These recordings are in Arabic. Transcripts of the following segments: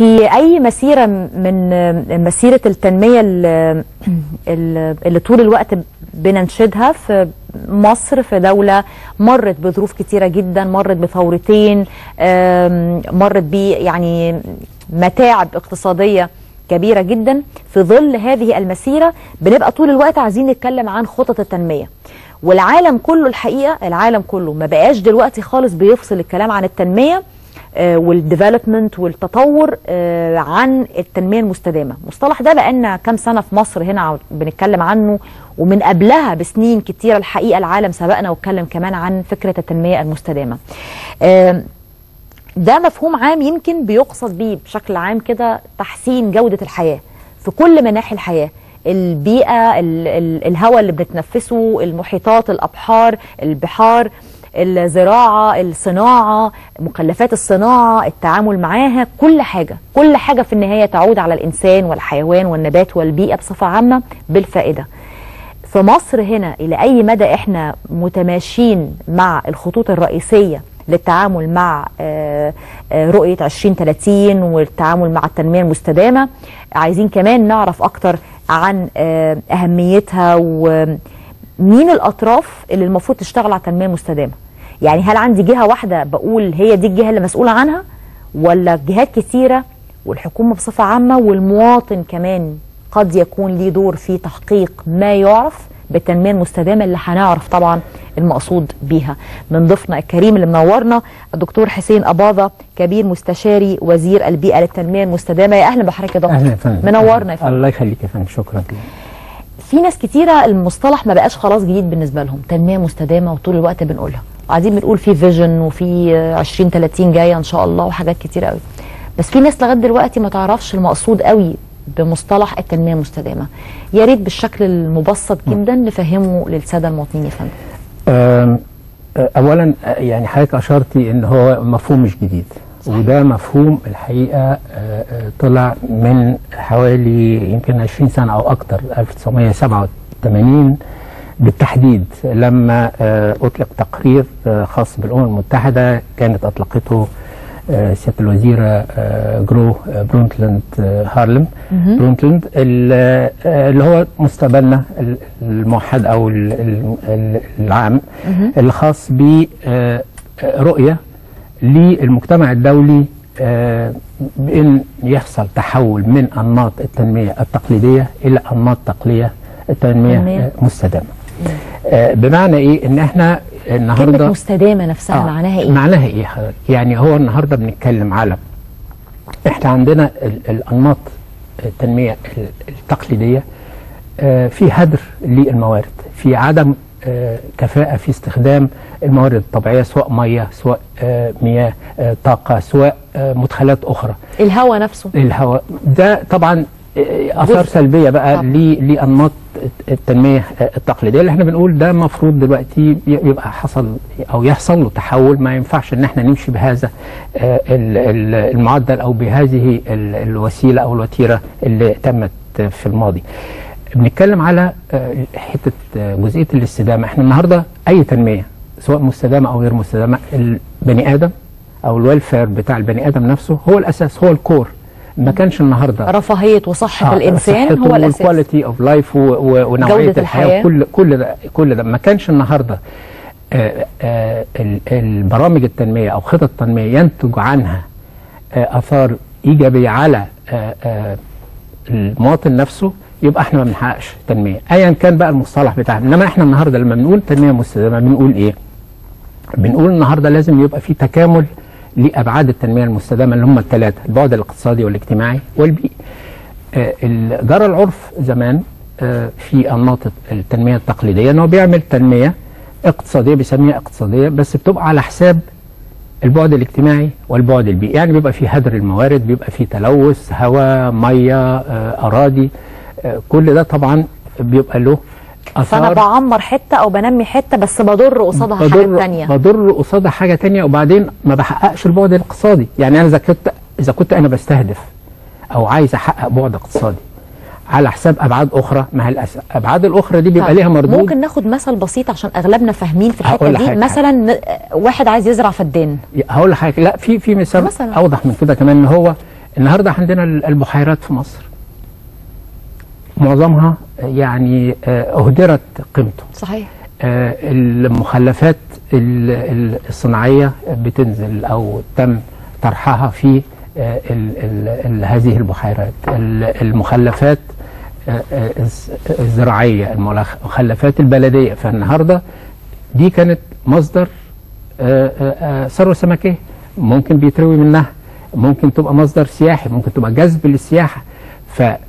في أي مسيرة من مسيرة التنمية ال- ال- اللي طول الوقت بننشدها في مصر في دولة مرت بظروف كتيرة جدا مرت بثورتين مرت ب يعني متاعب اقتصادية كبيرة جدا. في ظل هذه المسيرة بنبقى طول الوقت عايزين نتكلم عن خطط التنمية. والعالم كله الحقيقة العالم كله ما بقاش دلوقتي خالص بيفصل الكلام عن التنمية. والديفلوبمنت والتطور آه، عن التنمية المستدامة. المصطلح ده بقالنا كام سنة في مصر هنا بنتكلم عنه ومن قبلها بسنين كتيرة الحقيقة العالم سبقنا واتكلم كمان عن فكرة التنمية المستدامة. آم، ده مفهوم عام يمكن بيقصد بيه بشكل عام كده تحسين جودة الحياة في كل مناحي الحياة. البيئة ال ال الهواء اللي بنتنفسه المحيطات الأبحار البحار. الزراعة الصناعة مكلفات الصناعة التعامل معاها كل حاجة كل حاجة في النهاية تعود على الإنسان والحيوان والنبات والبيئة بصفة عامة بالفائدة. في مصر هنا إلى أي مدى إحنا متماشين مع الخطوط الرئيسية للتعامل مع آه، آه، رؤية 2030 والتعامل مع التنمية المستدامة عايزين كمان نعرف أكتر عن آه، أهميتها ومين الأطراف اللي المفروض تشتغل على التنمية المستدامة؟ يعني هل عندي جهة واحدة بقول هي دي الجهة اللي مسؤولة عنها ولا جهات كتيرة والحكومة بصفة عامة والمواطن كمان قد يكون ليه دور في تحقيق ما يعرف بالتنمية المستدامة اللي هنعرف طبعا المقصود بيها؟ من ضيفنا الكريم اللي منورنا الدكتور حسين أباظة كبير مستشاري وزير البيئة للتنمية المستدامة. يا أهلا بحضرتك يا دكتور. أهلا منورنا يا فندم. الله يخليك يا فندم. شكرا. لك في ناس كتيرة المصطلح ما بقاش خلاص جديد بالنسبة لهم. تنمية مستدامة وطول الوقت بنقولها. قاعدين بنقول في فيجن وفي آه، 2030 جاية إن شاء الله وحاجات كتيرة قوي بس في ناس لغاية دلوقتي ما تعرفش المقصود قوي بمصطلح التنمية المستدامة. يا ريت بالشكل المبسط جدا نفهمه للسادة المواطنين يا فندم. اولا يعني حضرتك أشرتي إن هو مفهوم مش جديد. وده مفهوم الحقيقة أه، أه، طلع من حوالي يمكن 20 سنة أو أكتر 1987 بالتحديد لما أه، أطلق تقرير خاص بالأمم المتحدة كانت أطلقته سيادة الوزيرة أه، جرو برونتلاند أه، هارلم. أه، اللي هو مستقبلنا ال- الموحد ال- العام اللي خاص برؤيه للمجتمع الدولي آه، بإن يحصل تحول من أنماط التنمية التقليدية إلى أنماط تقليه التنمية تنمية. مستدامة. آه، بمعنى إيه؟ إن إحنا النهارده كلمة مستدامة نفسها آه، معناها إيه؟ معناها إيه حضرتك؟ يعني هو النهارده بنتكلم على إحنا عندنا ال- الأنماط التنمية ال- التقليدية آه، في هدر للموارد في عدم كفاءة في استخدام الموارد الطبيعية سواء ميه سواء آه، مياه آه، طاقة سواء آه، مدخلات أخرى. الهوى نفسه. الهواء ده طبعا آثار. سلبية بقى لأنماط التنمية التقليدية. اللي إحنا بنقول ده المفروض دلوقتي يبقى حصل أو يحصل له تحول. ما ينفعش إن إحنا نمشي بهذا ال- ال- المعدل أو بهذه ال- الوسيلة أو الوتيرة اللي تمت في الماضي. بنتكلم على آه، حتة آه، جزئية الاستدامة. إحنا النهارده أي تنمية سواء مستدامة أو غير مستدامة البني آدم أو ال welfare بتاع البني آدم نفسه هو الأساس هو ال core. ما كانش النهارده. رفاهية وصحة الإنسان هو الأساس. والكواليتي اوف لايف ونوعية الحياة الحياة. وكل كل ده كل ده. ما كانش النهارده. آه، آه، ال- البرامج التنمية أو خطط التنمية ينتج عنها آه، آثار إيجابية على آه، آه، المواطن نفسه يبقى إحنا ما بنحققش تنمية. ايا كان بقى المصطلح بتاعنا. إنما إحنا النهارده لما بنقول تنمية مستدامه بنقول إيه؟ بنقول النهارده لازم يبقى في تكامل لأبعاد التنمية المستدامة اللي هم الثلاثه البعد الاقتصادي والاجتماعي والبيئي. آه، ال- جرى العرف زمان آه، في أنماط التنمية التقليدية. إنه بيعمل تنمية اقتصادية بيسميها اقتصادية بس بتبقى على حساب البعد الاجتماعي والبعد البيئي. يعني بيبقى في هدر الموارد بيبقى في تلوث هواء مية آه، أراضي. آه، كل ده طبعا بيبقى له فأنا بعمر حتة أو بنمي حتة بس بضر قصادها بضر تانية. بضر قصادها حاجة تانية وبعدين ما بحققش البعد الاقتصادي. يعني أنا إذا كنت إذا كنت أنا بستهدف أو عايز أحقق بعد اقتصادي على حساب أبعاد أخرى ما هي الابعاد الأخرى دي بيبقى طيب، ليها مردود؟ ممكن ناخد مثل بسيط عشان أغلبنا فاهمين في الحتة دي؟ مثلا واحد عايز يزرع فدان. هقول لحضرتك. لا في في مثال مثلاً. أوضح من كده كمان إن هو النهارده عندنا ال- البحيرات في مصر. معظمها يعني آه، أهدرت قيمته. صحيح. آه، المخلفات ال- ال- الصناعية بتنزل أو تم طرحها في آه، هذه البحيرات. ال- المخلفات الز- الزراعية الملخ- المخلفات البلدية. فالنهاردة دي كانت مصدر ثروة سمكية. ممكن بيتروي منها ممكن تبقى مصدر سياحي ممكن تبقى جذب للسياحة. فنتيجه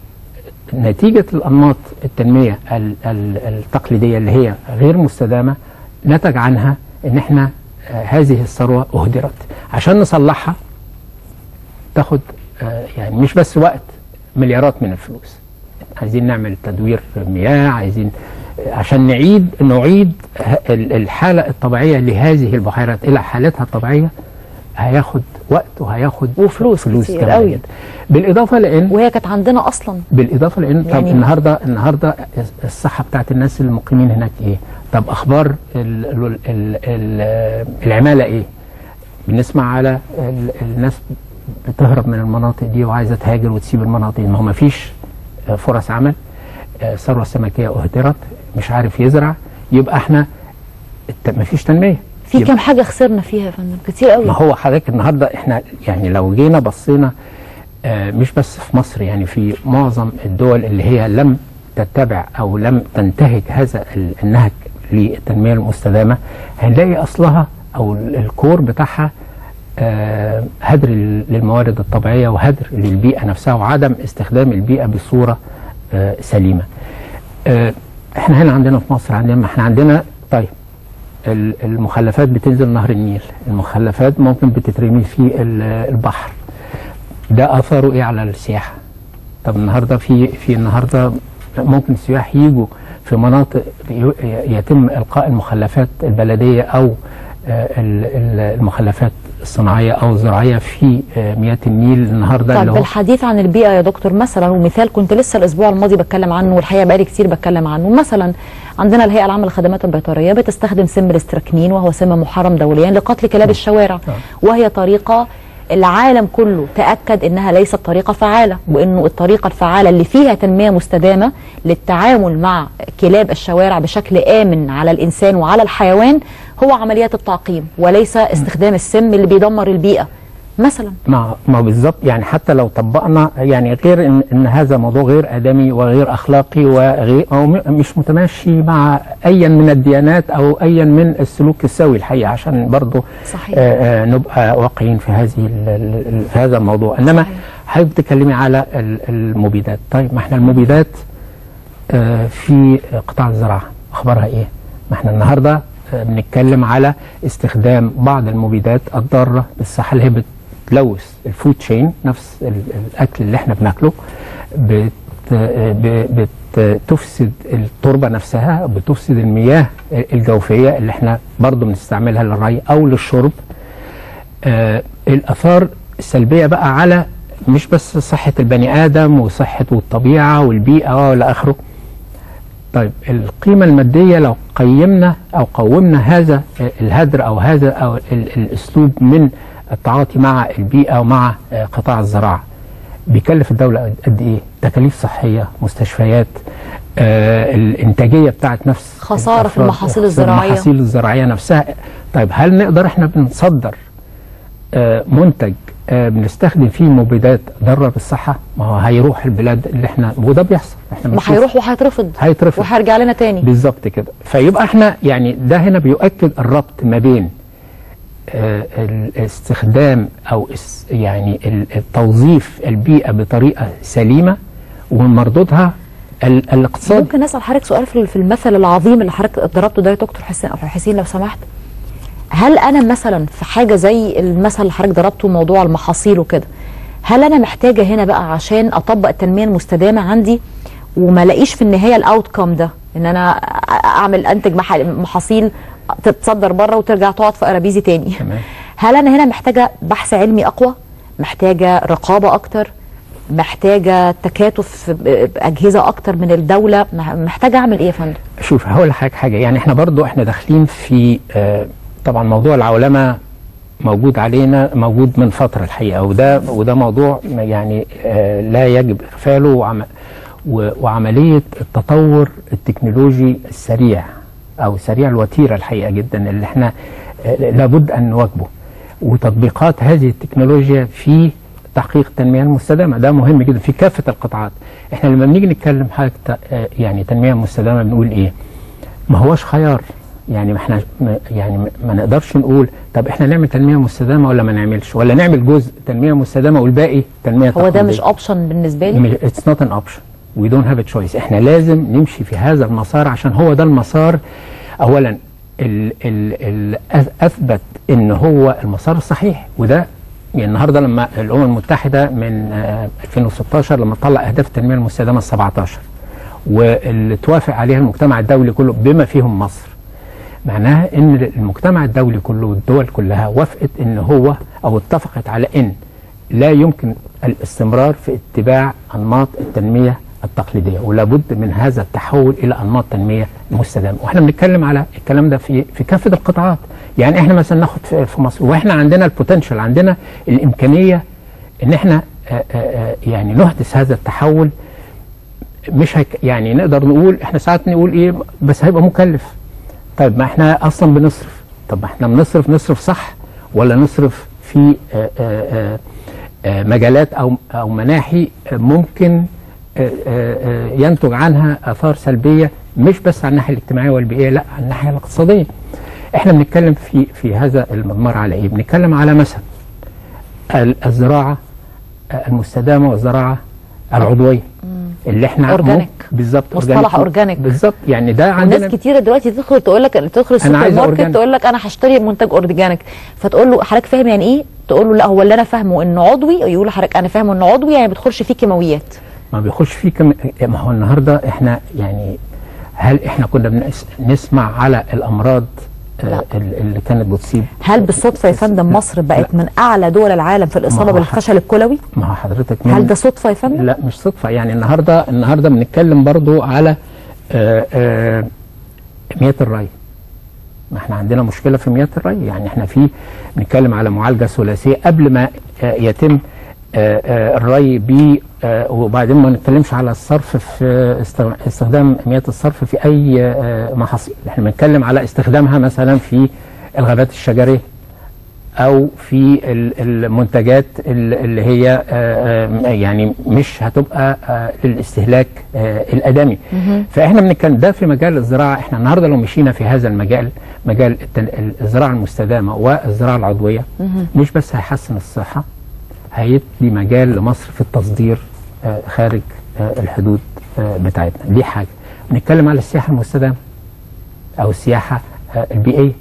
الأنماط التنمية ال- ال- التقليدية اللي هي غير مستدامة نتج عنها إن إحنا آه، هذه الثروة أهدرت. عشان نصلحها تاخد آه، يعني مش بس وقت مليارات من الفلوس. عايزين نعمل تدوير مياه عايزين آه، عشان نعيد نعيد الحالة الطبيعية لهذه البحيرات إلى حالتها الطبيعية. هياخد وقت وهياخد وفلوس فلوس كتير كمان قوي. جدا. بالإضافة لأن وهي كانت عندنا أصلا بالإضافة لأن طب يعني- النهاردة النهاردة الصحة بتاعت الناس المقيمين هناك إيه؟ طب أخبار ال ال ال ال العمالة إيه؟ بنسمع على ال الناس بتهرب من المناطق دي وعايزة تهاجر وتسيب المناطق دي ما هو مفيش آه، فرص عمل آه، ثروة سمكية أهدرت مش عارف يزرع يبقى إحنا الت- مفيش تنمية في كام حاجة خسرنا فيها يا فندم؟ كتير قوي. ما هو حضرتك النهارده إحنا يعني لو جينا بصينا آه، مش بس في مصر يعني في معظم الدول اللي هي لم تتبع أو لم تنتهج هذا ال- النهج للتنمية المستدامة هنلاقي أصلها أو ال- الكور بتاعها آه، هدر لل- للموارد الطبيعية وهدر للبيئة نفسها وعدم استخدام البيئة بصورة آه، سليمة. آه، إحنا هنا عندنا في مصر عندنا ما إحنا عندنا طيب المخلفات بتنزل نهر النيل. المخلفات ممكن بتترمي في ال- البحر. ده اثره إيه على السياحة؟ طب النهارده في في النهارده ممكن السياح يجوا في مناطق يتم إلقاء المخلفات البلدية أو آه، ال- ال- المخلفات الصناعية أو الزراعية في آه، مياه النيل النهارده طب اللي هو بالحديث عن البيئة يا دكتور مثلا ومثال كنت لسه الأسبوع الماضي بتكلم عنه والحقيقة بقالي كتير بتكلم عنه. مثلا عندنا الهيئة العامة للخدمات البيطرية بتستخدم سم الاستركنين وهو سم محرم دوليا لقتل كلاب الشوارع. وهي طريقة العالم كله تأكد إنها ليست طريقة فعالة وإنه الطريقة الفعالة اللي فيها تنمية مستدامة للتعامل مع كلاب الشوارع بشكل آمن على الإنسان وعلى الحيوان هو عمليات التعقيم وليس استخدام السم اللي بيدمر البيئة. مثلا. ما ما بالظبط يعني حتى لو طبقنا يعني غير إن, إن هذا موضوع غير آدمي وغير أخلاقي وغير أو مش متماشي مع ايا من الديانات أو ايا من السلوك السوي الحقيقة عشان برضه صحيح. آه آه نبقى واقعيين في هذه في هذا الموضوع. إنما. حضرتك بتتكلمي على ال- المبيدات. طيب ما إحنا المبيدات؟ آه، في قطاع الزراعة. أخبارها إيه؟ ما إحنا النهارده بنتكلم على استخدام بعض المبيدات الضارة بالصحه اللي بتلوث الفود تشين نفس ال- الأكل اللي إحنا بناكله بت بتفسد التربة نفسها بتفسد المياه الجوفية اللي إحنا برضو بنستعملها للري أو للشرب. آه الآثار السلبية بقى على مش بس صحة البني آدم وصحه الطبيعه والبيئة وإلى آخره. طيب القيمة المادية لو قيمنا أو قومنا هذا الهدر أو هذا أو ال- الأسلوب من التعاطي مع البيئة ومع آه، قطاع الزراعة. بيكلف الدولة قد- إيه؟ تكاليف صحية مستشفيات آه الإنتاجية بتاعت نفس خسارة في المحاصيل الزراعية. المحاصيل الزراعية نفسها. طيب هل نقدر إحنا بنصدر آه، منتج آه، بنستخدم فيه مبيدات ضارة بالصحة؟ ما هو هيروح البلاد اللي إحنا وده بيحصل. إحنا ما هيروح وهيترفض هيترفض. وهيرجع لنا تاني. بالظبط كده. فيبقى إحنا يعني ده هنا بيؤكد الربط ما بين آه، الاستخدام أو يعني ال- التوظيف البيئة بطريقة سليمة ومردودها ال- الاقتصادي ممكن أسأل حضرتك سؤال في المثل العظيم اللي حضرتك ضربته ده يا دكتور حسين حسين لو سمحت. هل أنا مثلا في حاجة زي المثل اللي حضرتك ضربته موضوع المحاصيل وكده هل أنا محتاجة هنا بقى عشان أطبق التنمية المستدامة عندي وما ألاقيش في النهاية الاوت كام ده إن أنا أعمل أنتج مح- محاصيل تتصدر بره وترجع تقعد في أرابيزي تاني. تمام. هل أنا هنا محتاجة بحث علمي أقوى؟ محتاجة رقابة أكتر؟ محتاجة تكاتف بأجهزة أكتر من الدولة؟ مح- محتاجة أعمل إيه يا فندم؟ شوف هقول لحضرتك حاجة. يعني إحنا برضو إحنا داخلين في آه، طبعا موضوع العولمة موجود علينا موجود من فترة الحقيقة. وده وده موضوع يعني آه لا يجب إغفاله وعملية التطور التكنولوجي السريع. أو سريع الوتيرة الحقيقة جدا اللي إحنا لابد أن نواكبه. وتطبيقات هذه التكنولوجيا في تحقيق التنمية المستدامة ده مهم جدا في كافة القطاعات. إحنا لما بنيجي نتكلم آه يعني تنمية مستدامة بنقول إيه؟ ما هوش خيار. يعني ما إحنا يعني ما- نقدرش نقول طب إحنا نعمل تنمية مستدامة ولا ما نعملش؟ ولا نعمل جزء تنمية مستدامة والباقي تنمية هو ده. مش option بالنسبة لي؟ it's not an option we don't have choice إحنا لازم نمشي في هذا المسار عشان هو ده المسار. اولا ال ال ال أث- أثبت إن هو المسار الصحيح وده يعني النهارده لما الأمم المتحدة من آه، 2016 لما طلع أهداف التنمية المستدامة ال 17 واللي توافق عليها المجتمع الدولي كله بما فيهم مصر. معناها إن المجتمع الدولي كله والدول كلها وافقت إن هو أو اتفقت على إن لا يمكن الاستمرار في اتباع أنماط التنمية التقليدية ولا بد من هذا التحول إلى أنماط تنمية مستدامة. وإحنا بنتكلم على الكلام ده في في كافة القطاعات. يعني إحنا مثلا ناخد في مصر وإحنا عندنا البوتنشال عندنا الإمكانية إن إحنا آه، آه، آه، يعني نحدث هذا التحول. مش هيك يعني نقدر نقول إحنا ساعات نقول إيه بس هيبقى مكلف. طيب ما إحنا أصلا بنصرف. طب ما إحنا بنصرف نصرف صح ولا نصرف في آه، مجالات أو أو مناحي ممكن ينتج عنها آثار سلبية مش بس على الناحية الاجتماعية والبيئية لا على الناحية الاقتصادية إحنا بنتكلم في في هذا المضمار على إيه بنتكلم على مثلا ال- الزراعة آه، المستدامة والزراعة العضوية اللي إحنا organic. ممكن- بالظبط مصطلح organic. بالظبط يعني ده عندنا كتيرة دلوقتي تدخل تقول لك تدخل السوبر ماركت. تقول لك أنا هشتري منتج organic فتقول له حضرتك فاهم يعني إيه؟ تقول له لا هو اللي أنا فاهمه إنه عضوي يقول لحضرتك أنا فاهمه إنه عضوي يعني ما بتخش فيه كيماويات ما بيخش فيه كم... ما هو النهارده إحنا يعني هل إحنا كنا بنس... نسمع على الأمراض آه، لا. ال- اللي كانت بتصيب هل بالصدفة يا فندم مصر بقت من أعلى دول العالم في الإصابة بالفشل الكلوي؟ ما هو حضرتك. هل ده صدفة يا فندم؟ لا مش صدفة يعني النهارده النهارده بنتكلم برضو على آه، آه، مياه الري ما إحنا عندنا مشكلة في مياه الري يعني إحنا في بنتكلم على معالجة ثلاثية قبل ما يتم الري ب آه، وبعدين ما نتكلمش على الصرف في است- استخدام مياه الصرف في أي آه، محاصيل. إحنا بنتكلم على استخدامها مثلا في الغابات الشجريه أو في ال- المنتجات ال- اللي هي آه، آه، يعني مش هتبقى آه، للاستهلاك آه، الآدمي. فإحنا بنتكلم ده في مجال الزراعة. إحنا النهارده لو مشينا في هذا المجال مجال الزراعة المستدامة والزراعة العضوية مش بس هيحسن الصحة هيدي مجال لمصر في التصدير آه، خارج آه، الحدود آه، بتاعتنا. دي حاجة. بنتكلم على السياحة المستدامة أو السياحة آه، البيئيه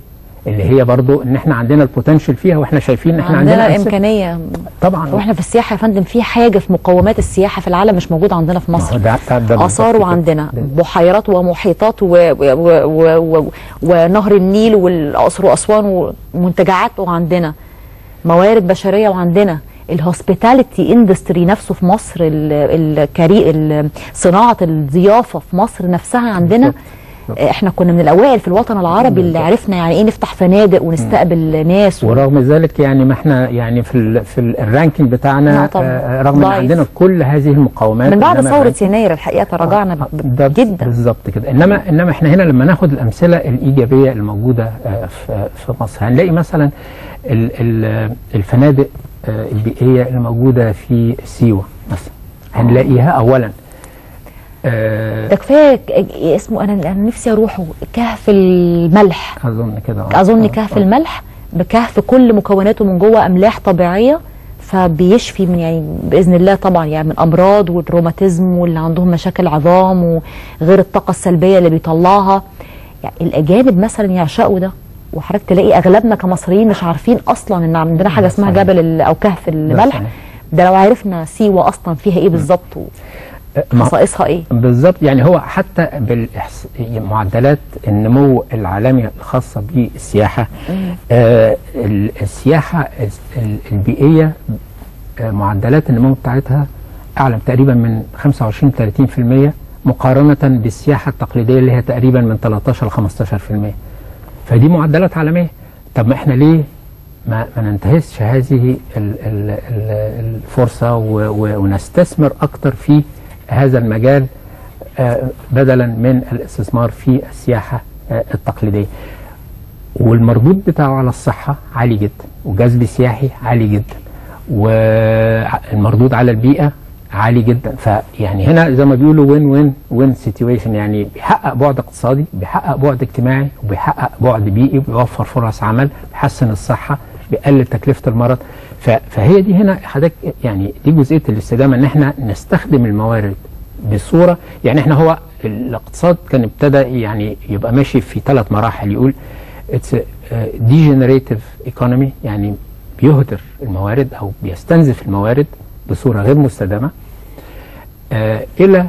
اللي هي برضو إن إحنا عندنا البوتنشال فيها وإحنا شايفين إن إحنا عندنا عندنا أمثلة. الامكانيه طبعا. وإحنا في السياحة يا فندم في حاجة في مقومات السياحة في العالم مش موجودة عندنا في مصر. ده- آثار وعندنا. بحيرات ومحيطات. و... و... و... ونهر النيل والاقصر وأسوان ومنتجعات وعندنا. موارد بشرية وعندنا. ال hospitality industry نفسه في مصر ال- الكري ال- صناعة الضيافة في مصر نفسها عندنا. إحنا كنا من الأوائل في الوطن العربي اللي عرفنا يعني إيه نفتح فنادق ونستقبل ناس و... ورغم ذلك يعني ما إحنا يعني في ال في ال- ال ranking بتاعنا طبعا. آه، رغم إن. عندنا كل هذه المقومات من بعد ثورة يناير الحقيقة تراجعنا آه، ب- ده جدا بالظبط كده إنما إنما إحنا هنا لما ناخد الأمثلة الإيجابية الموجودة آه، في في مصر هنلاقي مثلا ال- ال- الفنادق آه، البيئيه الموجودة في سيوة مثلا. هنلاقيها اولا. آه، ده كفاية اسمه أنا أنا نفسي أروحه. كهف الملح. أظن كده. أظن آه، كهف آه. الملح بكهف كل مكوناته من جوه أملاح طبيعية فبيشفي من يعني بإذن الله طبعا يعني من أمراض والروماتيزم واللي عندهم مشاكل عظام وغير الطاقة السلبية اللي بيطلعها. يعني الأجانب مثلا يعشقوا ده. وحضرتك تلاقي أغلبنا كمصريين مش عارفين أصلا إن عندنا حاجة اسمها صحيح. جبل أو كهف الملح. ده لو عرفنا سيوة أصلا فيها إيه بالظبط وخصائصها إيه. بالظبط يعني هو حتى بمعدلات النمو العالمي الخاصة بالسياحة آه ال- السياحة الس- ال- البيئية آه معدلات النمو بتاعتها أعلى تقريبا من 25 30% مقارنة بالسياحة التقليدية اللي هي تقريبا من 13 ل 15% فدي معدلات عالمية. طب ما إحنا ليه ما, ما ننتهزش هذه ال ال ال الفرصة ونستثمر أكتر في هذا المجال آه، بدلا من الاستثمار في السياحة آه، التقليدية. والمردود بتاعه على الصحة عالي جدا وجذب سياحي عالي جدا والمردود على البيئة عالي جدا. فيعني هنا زي ما بيقولوا وين وين وين سيتويشن يعني بيحقق بعد اقتصادي بيحقق بعد اجتماعي وبيحقق بعد بيئي بيوفر فرص عمل بيحسن الصحة بيقلل تكلفة المرض. فهي دي هنا حضرتك يعني دي جزئية الاستدامة إن إحنا نستخدم الموارد بصورة. يعني إحنا هو الاقتصاد كان ابتدى يعني يبقى ماشي في ثلاث مراحل. يقول it's degenerative economy يعني بيهدر الموارد أو بيستنزف الموارد. بصورة غير مستدامة آه إلى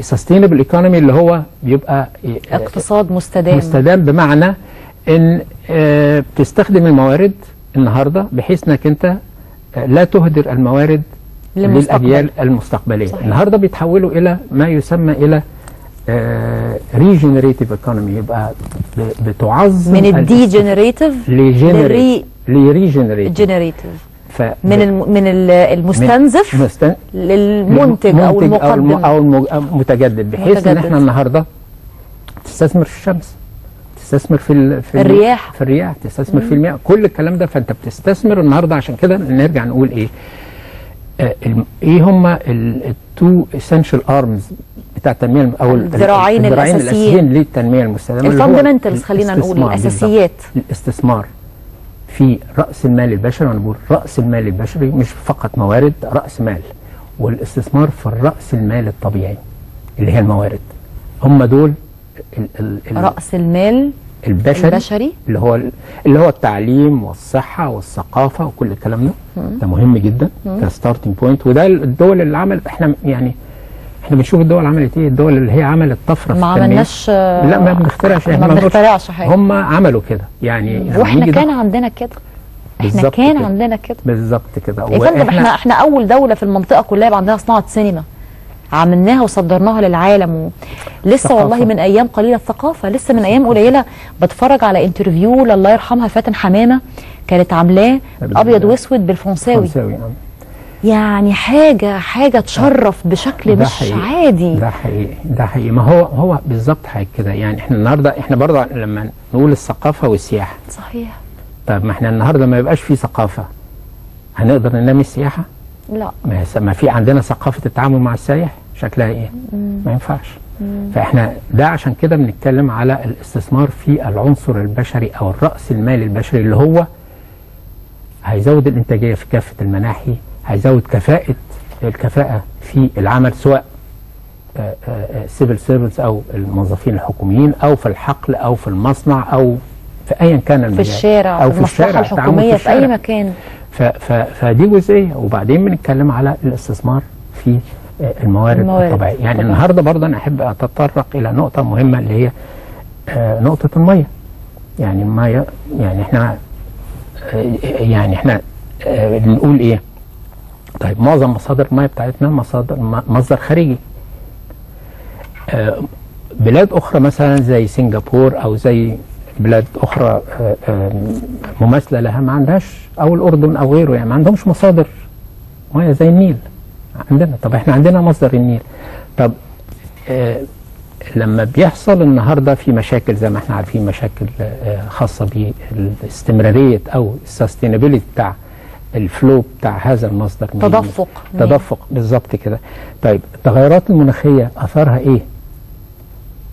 sustainable economy اللي هو بيبقى آه، اقتصاد مستدام. مستدام بمعنى إن آه، بتستخدم الموارد النهارده بحيث إنك أنت آه، لا تهدر الموارد للمستقبل. للأجيال المستقبلية. صحيح. النهارده بيتحولوا إلى ما يسمى إلى regenerative economy يبقى بتعظم من ال- الدي جنريتيف لجنريت لريجنريتيف. جنريتيف ف من الم... من ال- المستنزف مستن... للمنتج أو. المقدم المج... المتجدد بحيث إن متجدد. إحنا النهارده تستثمر في الشمس تستثمر في ال... في ال- الرياح. في الرياح تستثمر في المياه كل الكلام ده فأنت بتستثمر النهارده عشان كده نرجع نقول إيه آه الم... إيه هم ال two essential arms بتاع التنمية الم- أو ال- الذراعين الذراعين الأساسيين. الأساسيين للتنمية المستدامة ال fundamentals خلينا نقول الاستثمار الأساسيات. الاستثمار في رأس المال البشري وأنا بقول رأس المال البشري مش فقط موارد رأس مال والاستثمار في الراس المال الطبيعي اللي هي الموارد. هم دول ال ال ال رأس المال البشري, البشري؟ اللي هو اللي هو التعليم والصحة والثقافة وكل الكلام ده. ده مهم جدا. ك starting point وده الدول اللي عمل إحنا يعني إحنا بنشوف الدول عملت إيه؟ الدول اللي هي عملت طفرة ما. عملناش لا ما بنخترعش. ما إحنا بنقولش- بنخترعش حاجة. هم عملوا كده. يعني وإحنا كان عندنا كده. إحنا كان كده. عندنا كده. بالظبط كده. يا فندم إحنا إحنا أول دولة في المنطقة كلها يبقى عندنا صناعة سينما. عملناها وصدرناها للعالم و... لسه. والله من أيام قليلة الثقافة لسه من أيام قليلة بتفرج على interview لله يرحمها فاتن حمامة كانت عاملاه أبيض وأسود بالفرنساوي. فرنساوي آه. يعني حاجة حاجة تشرف بشكل ده مش حقيقي. عادي. ده حقيقي ده حقيقي. ما هو هو بالظبط حاجة كده. يعني إحنا النهارده إحنا برضه لما نقول الثقافة والسياحة. صحيح. طب ما إحنا النهارده ما يبقاش في ثقافة. هنقدر ننمي السياحة؟ لا. ما, في عندنا ثقافة التعامل مع السائح؟ شكلها إيه؟ ما ينفعش. فإحنا ده عشان كده بنتكلم على الاستثمار في العنصر البشري أو الرأس المال البشري اللي هو هيزود الإنتاجية في كافة المناحي هيزود كفاءة الكفاءة في العمل سواء civil servants أو الموظفين الحكوميين أو في الحقل أو في المصنع أو في ايا كان في المجال. الشارع أو في في الشارع الحكومية في أي. مكان. فدي جزئية. وبعدين بنتكلم على الاستثمار في آه، الموارد, الموارد الطبيعية. يعني الطبيعية. النهارده برضه أنا أحب أتطرق إلى نقطة مهمة اللي هي آه، نقطة المية. يعني المية يعني إحنا آه، يعني إحنا آه، بنقول إيه؟ طيب معظم مصادر الميه بتاعتنا مصادر مصدر خارجي. آه، بلاد أخرى مثلا زي سنغافور أو زي بلاد أخرى آه، آه، مماثلة لها ما عندهاش أو الأردن أو غيره يعني ما عندهمش مصادر ميه زي النيل عندنا. طب إحنا عندنا مصدر النيل. طب لما بيحصل النهارده في مشاكل زي ما إحنا عارفين مشاكل خاصة بالإستمرارية أو ال sustainability بتاع ال flow بتاع هذا المصدر من. تدفق. تدفق بالظبط كده طيب التغيرات المناخية اثرها إيه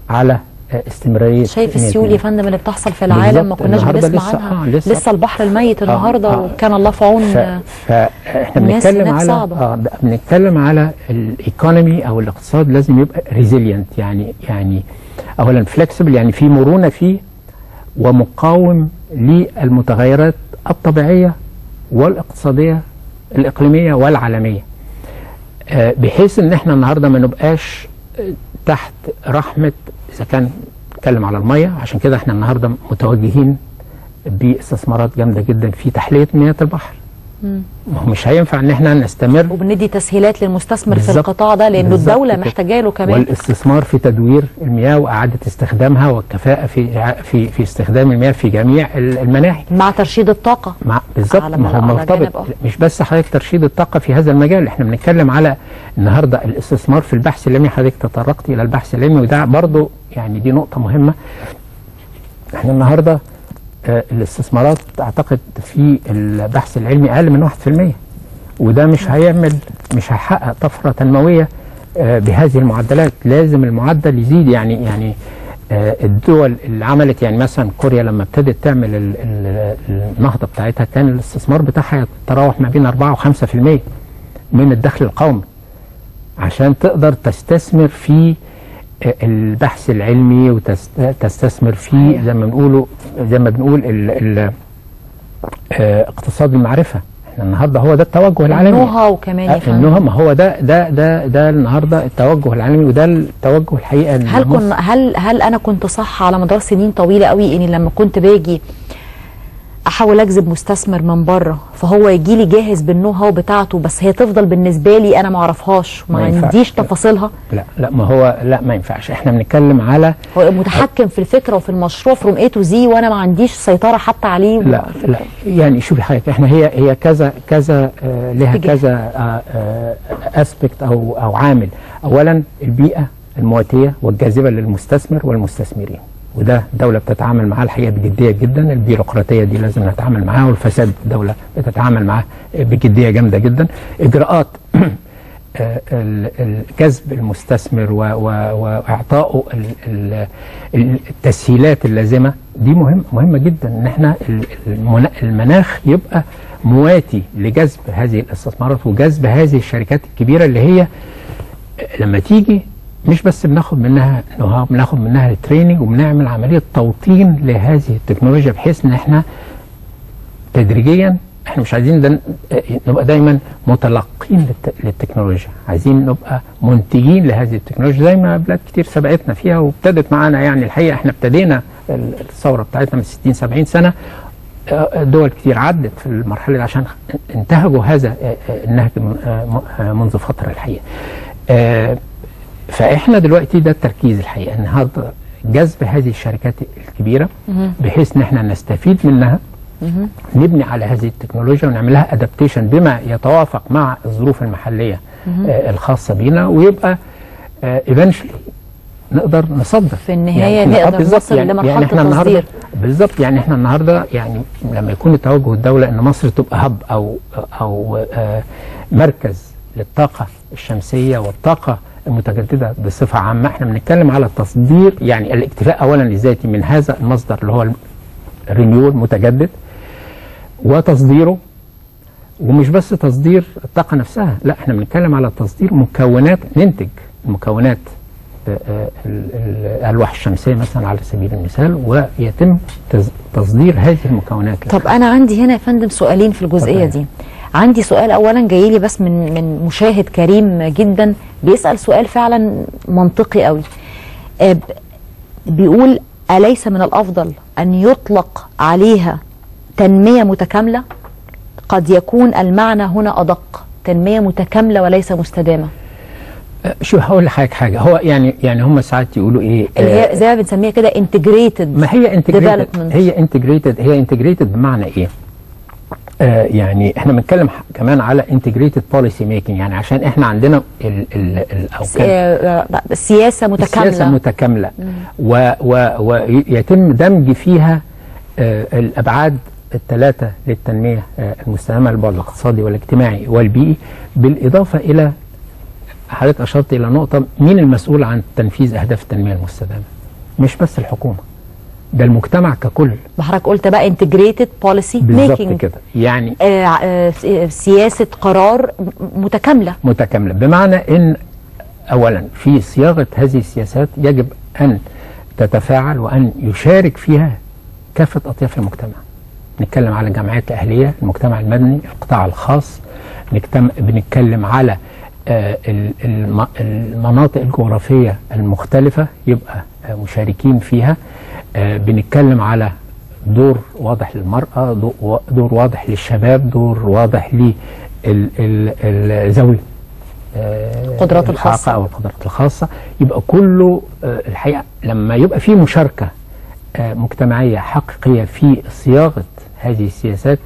على آه، استمرارية شايف؟ السيول يا فندم اللي بتحصل في العالم ما. كناش بنسمع لسه- عنها آه، لسه- لسه البحر الميت النهارده آه. وكان الله في عون. فاحنا بنتكلم على صعبة. آه بنتكلم على ال economy أو الاقتصاد لازم يبقى resilient يعني يعني اولا فلكسبل يعني في مرونة فيه ومقاوم للمتغيرات الطبيعية والاقتصادية الإقليمية والعالمية. آه، بحيث إن إحنا النهارده ما نبقاش آه، تحت رحمة إذا كان نتكلم على المية عشان كده إحنا النهارده متوجهين بإستثمارات جامدة جدا في تحلية مياه البحر. ما هو مش هينفع إن إحنا نستمر. وبندي تسهيلات للمستثمر في. القطاع ده لأنه الدولة. محتاجة له كمان. والاستثمار في تدوير المياه وإعادة استخدامها والكفاءة في في في استخدام المياه في جميع ال- المناحي. مع ترشيد الطاقة. مع بالظبط. ما هو مرتبط. مش بس حضرتك ترشيد الطاقة في هذا المجال إحنا بنتكلم على النهارده الاستثمار في البحث العلمي حضرتك تطرقت إلى البحث العلمي وده برضو يعني دي نقطة مهمة. إحنا النهارده الاستثمارات أعتقد في البحث العلمي أقل من 1% وده مش هيعمل مش هيحقق طفرة تنموية آه، بهذه المعدلات. لازم المعدل يزيد. يعني يعني آه، الدول اللي عملت يعني مثلا كوريا لما ابتدت تعمل ال- ال- النهضه بتاعتها كان الاستثمار بتاعها يتراوح ما بين 4 و5% من الدخل القومي عشان تقدر تستثمر في آه، البحث العلمي وتستثمر في زي ما بنقوله زي ما بنقول ال ال آه، اقتصاد المعرفة. إحنا النهارده هو ده التوجه العالمي النوها وكمان يا آه، فندم ال know-how ما هو ده ده ده ده النهارده التوجه العالمي وده التوجه الحقيقة هل كن هل هل أنا كنت صح على مدار سنين طويلة قوي إني لما كنت باجي أحاول أجذب مستثمر من بره فهو يجي لي جاهز بال know-how بتاعته بس هي تفضل بالنسبة لي أنا ما أعرفهاش ما. عنديش. تفاصيلها لا لا ما هو لا ما ينفعش إحنا بنتكلم على هو متحكم في الفكرة وفي المشروع from A to Z وأنا ما عنديش سيطرة حتى عليه لا لا يعني شوفي حضرتك إحنا هي هي كذا كذا آه لها. كذا اسبكت أو أو عامل اولا البيئة المواتية والجاذبة للمستثمر والمستثمرين وده دولة بتتعامل معاه الحقيقة بجدية جدا. البيروقراطية دي لازم نتعامل معاها والفساد الدولة بتتعامل معاه بجدية جامدة جدا. إجراءات آه، جذب المستثمر و- و- واعطائه ال- ال- ال- التسهيلات اللازمة دي مهم مهمة جدا. إن إحنا ال- المنا- المناخ يبقى مواتي لجذب هذه الاستثمارات وجذب هذه الشركات الكبيرة اللي هي لما تيجي مش بس بناخد منها نوها بناخد منها التريننج وبنعمل عملية توطين لهذه التكنولوجيا بحيث إن إحنا تدريجيا إحنا مش عايزين ده نبقى دايما متلقين للت- للتكنولوجيا. عايزين نبقى منتجين لهذه التكنولوجيا زي ما بلاد كتير سبقتنا فيها وابتدت معانا يعني. الحقيقة إحنا ابتدينا ال- الثورة بتاعتنا من 60 70 سنة آه، دول كتير عدت في المرحلة دي عشان انتهجوا هذا آه، آه، النهج آه، آه، منذ فترة الحقيقة. آه، فإحنا دلوقتي ده التركيز الحقيقة النهارده جذب هذه الشركات الكبيرة بحيث إن إحنا نستفيد منها نبني على هذه التكنولوجيا ونعمل لها ادابتيشن بما يتوافق مع الظروف المحلية آه الخاصة بينا ويبقى ايفنشلي نقدر نصدر. في النهاية إحنا- آه، نقدر بالظبط، نصل لمرحلة يعني إحنا النهارده التصدير. بالظبط يعني إحنا النهارده يعني لما يكون توجه الدولة إن مصر تبقى هب أو أو آه مركز للطاقة الشمسية والطاقة المتجدده بصفة عامة. إحنا بنتكلم على تصدير يعني الاكتفاء اولا الذاتي من هذا المصدر اللي هو الرينيول متجدد وتصديره. ومش بس تصدير الطاقة نفسها لا إحنا بنتكلم على تصدير مكونات ننتج المكونات آه، آه، ال- ال- الألواح الشمسية مثلا على سبيل المثال ويتم تصدير هذه المكونات. طب أنا عندي هنا يا فندم سؤالين في الجزئية. دي. عندي سؤال اولا جاي لي بس من من مشاهد كريم جدا بيسأل سؤال فعلا منطقي قوي آه، بيقول أليس من الأفضل أن يطلق عليها تنمية متكاملة قد يكون المعنى هنا أدق تنمية متكاملة وليس مستدامة آه، شو هقول لحضرتك حاجة هو يعني يعني هم ساعات يقولوا إيه اللي آه، هي زي ما بنسميها كده integrated ما هي integrated. هي integrated هي integrated بمعنى إيه؟ آه يعني إحنا بنتكلم كمان على integrated policy making يعني عشان إحنا عندنا ال ال ال آه، سياسة متكاملة. سياسة متكاملة. ويتم دمج فيها آه الأبعاد الثلاثه للتنمية آه المستدامة البعد الاقتصادي والاجتماعي والبيئي بالإضافة إلى حضرتك أشرت إلى نقطة مين المسؤول عن تنفيذ أهداف التنمية المستدامة؟ مش بس الحكومة. ده المجتمع ككل. حضرتك قلت بقى integrated policy making كده. يعني سياسة قرار متكاملة. متكاملة. بمعنى إن اولا في صياغة هذه السياسات يجب أن تتفاعل وأن يشارك فيها كافة أطياف المجتمع. نتكلم على الجمعيات الأهلية، المجتمع المدني، القطاع الخاص، نكتم بنتكلم على آه، ال- الم- المناطق الجغرافية المختلفة يبقى آه، مشاركين فيها. آه، بنتكلم على دور واضح للمرأة دو- دور واضح للشباب دور واضح لذوي القدرات الخاصة. أو القدرات الخاصة يبقى كله آه، الحقيقة لما يبقى في مشاركة آه، مجتمعية حقيقية في صياغة هذه السياسات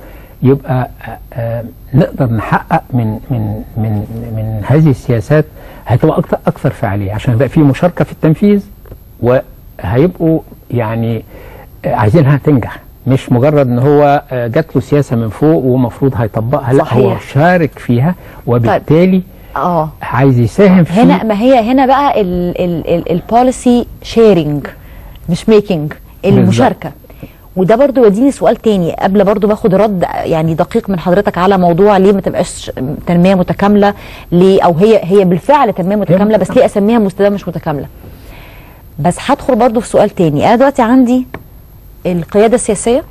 يبقى آه، آه، نقدر نحقق من من من من هذه السياسات هتبقى أكثر أكثر فعاليه عشان يبقى في مشاركة في التنفيذ وهيبقوا يعني آه، عايزينها تنجح. مش مجرد إن هو آه، جات له سياسة من فوق ومفروض هيطبقها. لا هو. شارك فيها وبالتالي آه. عايز يساهم في هنا ما هي هنا بقى ال policy sharing مش making المشاركة. وده برضو يوديني سؤال تاني. قبل برضو باخد رد يعني دقيق من حضرتك على موضوع ليه ما تبقاش تنمية متكاملة ليه؟ أو هي هي بالفعل تنمية متكاملة بس ليه أسميها مستدامة مش متكاملة؟ بس هدخل برضو في سؤال تاني. أنا دلوقتي عندي القيادة السياسية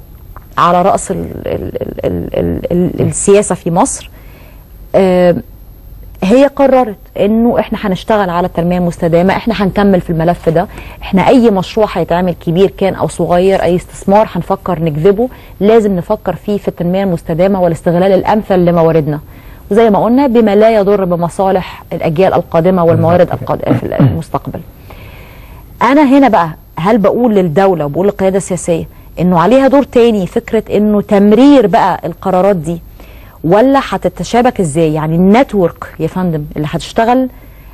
على رأس ال ال ال ال ال السياسة في مصر آه هي قررت إنه إحنا هنشتغل على التنمية المستدامة إحنا هنكمل في الملف ده إحنا أي مشروع هيتعمل كبير كان أو صغير أي استثمار هنفكر نجذبه لازم نفكر فيه في التنمية المستدامة والاستغلال الأمثل لمواردنا. وزي ما قلنا بما لا يضر بمصالح الأجيال القادمة والموارد القاد- في المستقبل. أنا هنا بقى هل بقول للدولة وبقول للقيادة السياسية إنه عليها دور تاني فكرة إنه تمرير بقى القرارات دي ولا هتتشابك إزاي؟ يعني ال network يا فندم اللي هتشتغل